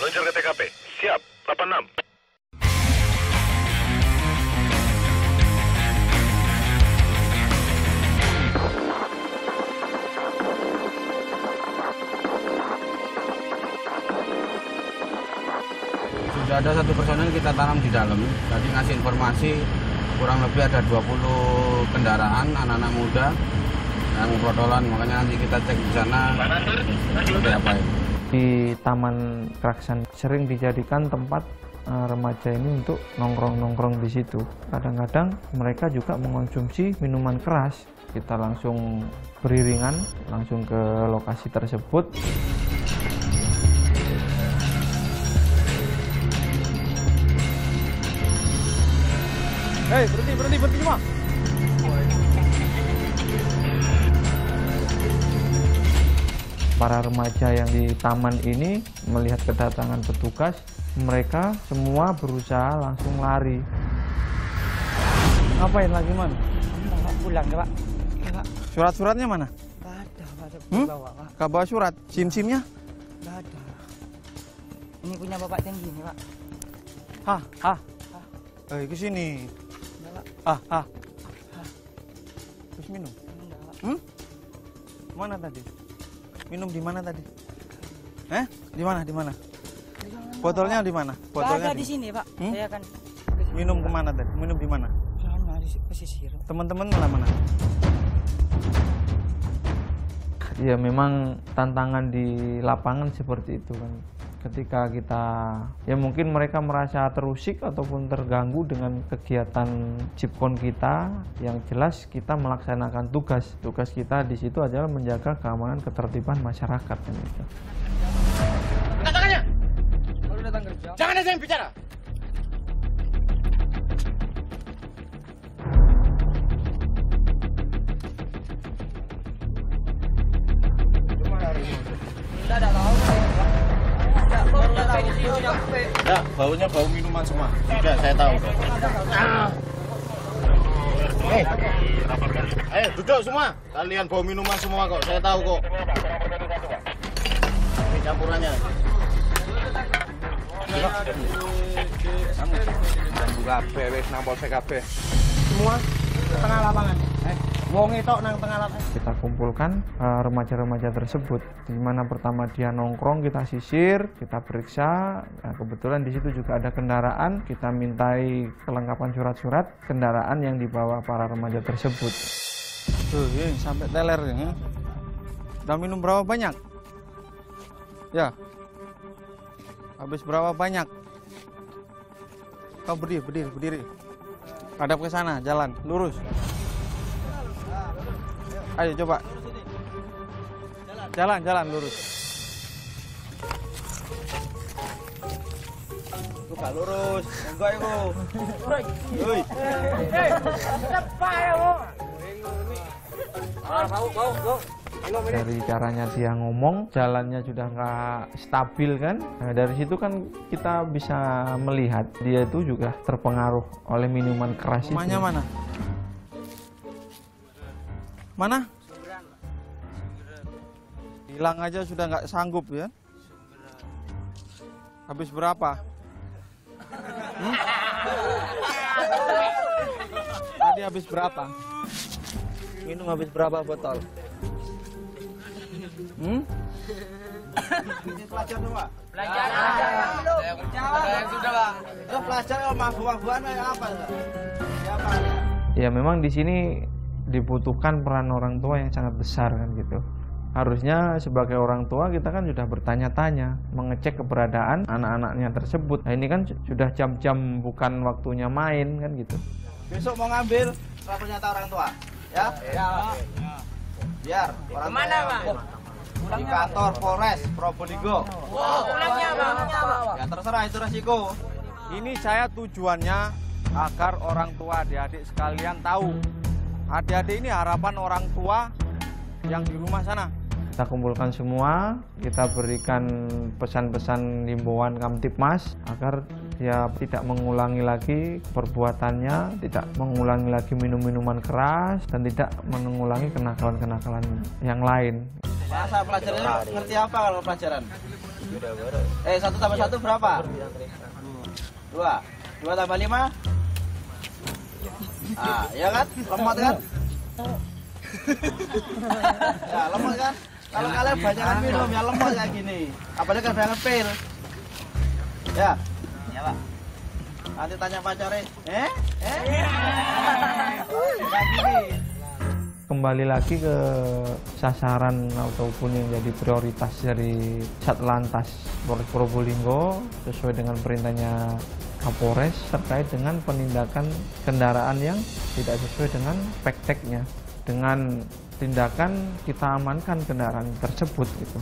Meluncur ke TKP. Siap, 86. Sudah ada satu personel kita tanam di dalam. Tadi ngasih informasi kurang lebih ada 20 kendaraan anak-anak muda yang protolan. Makanya nanti kita cek di sana seperti apa. Di Taman Kraksan sering dijadikan tempat eh, remaja ini untuk nongkrong-nongkrong di situ. Kadang-kadang mereka juga mengonsumsi minuman keras. Kita langsung beriringan langsung ke lokasi tersebut. Hei, berhenti, berhenti, berhenti semua. Para remaja yang di taman ini melihat kedatangan petugas, mereka semua berusaha langsung lari. Ngapain lagi, Man? Pulang ya Pak. Ya Pak. Surat-suratnya mana? Nggak ada, Pak. Hmm? bawa Pak. Gak bawa surat. SIM-SIMnya? Nggak ada. Ini punya Bapak tinggi nih Pak. Hah, hah. Eh, ke sini. Enggak Pak. Ah, ah. Terus minum. Enggak Pak. Hmm? Mana tadi? Minum di mana tadi? Eh? Di mana? Di mana? Botolnya di mana? Botolnya ada di sini Pak. Hmm? Saya kan Minum ke mana tadi? Minum di mana? sana di pesisir. Teman-teman mana mana? Ya memang tantangan di lapangan seperti itu kan. Ketika kita ya mungkin mereka merasa terusik ataupun terganggu dengan kegiatan Cipkon kita, yang jelas kita melaksanakan tugas. Tugas kita di situ adalah menjaga keamanan ketertiban masyarakat kan gitu. Jangan ada yang bicara. Ya, baunya bau minuman semua. Sudah, saya tahu. Eh, ayo duduk semua. Kalian bau minuman semua kok. Saya tahu kok. Ini campurannya. Jambu kabeh wis nang polsek kabeh. Semua tengah lapangan. Wong itu nang tengah lapangan. kita kumpulkan eh, remaja-remaja tersebut di mana pertama dia nongkrong kita sisir kita periksa Nah, kebetulan di situ juga ada kendaraan kita mintai kelengkapan surat-surat kendaraan yang dibawa para remaja tersebut Tuh, ini sampai teler ini. Udah minum berapa banyak? Ya. Habis berapa banyak? Kau berdiri, berdiri, berdiri. Hadap ke sana, jalan, lurus. Ayo coba. Jalan, jalan, lurus. Lu gak lurus, enggak itu. Woi. dari caranya dia ngomong jalannya sudah nggak stabil kan Nah, dari situ kan kita bisa melihat dia itu juga terpengaruh oleh minuman keras itu Rumahnya mana? Hilang aja sudah nggak sanggup ya? Habis berapa? Hmm? Tadi habis berapa? Minum habis berapa botol? Hmm? Pelajar Pak. Pelajar. Ada yang sudah, Pak. Pelajar kalau mabuk-mabukan kayak apa? Siapa? ya memang di sini dibutuhkan peran orang tua yang sangat besar kan gitu harusnya sebagai orang tua kita kan sudah bertanya-tanya mengecek keberadaan anak-anaknya tersebut nah ini kan su- sudah jam-jam bukan waktunya main kan gitu Besok mau ngambil surat pernyataan orang tua, ya? Ya. Biar orang Ke mana, Pak? Di kantor Polres Probolinggo. pulangnya, Pak. Ya terserah itu resiko. Ini saya tujuannya agar orang tua adik-adik sekalian tahu. Adik-adik ini harapan orang tua yang di rumah sana. kita kumpulkan semua kita berikan pesan-pesan himbauan Kamtipmas agar dia tidak mengulangi lagi perbuatannya tidak mengulangi lagi minum-minuman keras dan tidak mengulangi kenakalan-kenakalan yang lain Masa pelajarannya ngerti apa kalau pelajaran? Eh, satu tambah satu berapa? Dua. Dua tambah lima? Ah, ya kan? Lemot kan? ya, lemot kan? Kalau kalian banyak minum ya lemot kayak gini. Apalagi kalau banyak pil. Ya. Ya, Pak. Nanti tanya pacarnya, eh? Eh? Kayak gini. kembali lagi ke sasaran ataupun yang jadi prioritas dari Satlantas Polres Probolinggo sesuai dengan perintahnya Kapolres terkait dengan penindakan kendaraan yang tidak sesuai dengan pekteknya dengan tindakan kita amankan kendaraan tersebut gitu.